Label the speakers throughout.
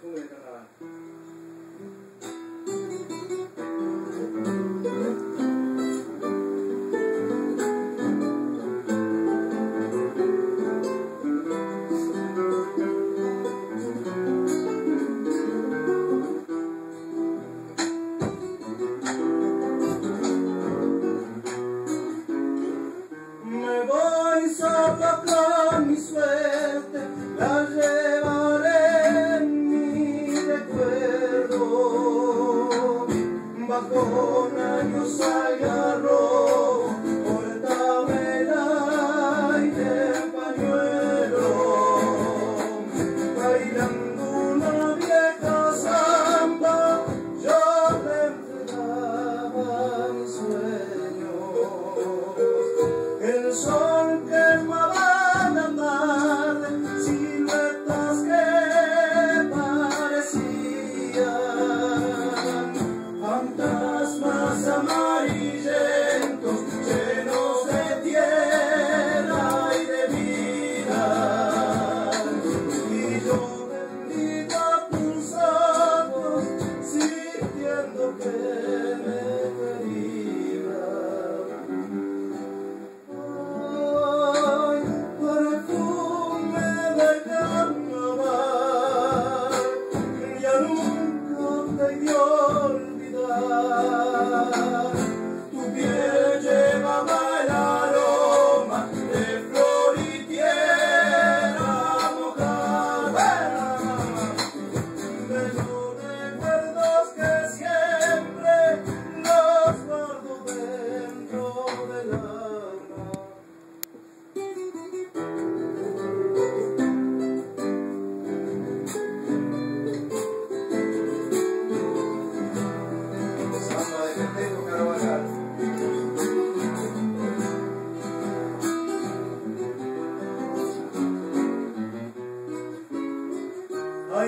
Speaker 1: perfume fantasmas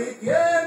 Speaker 1: Donde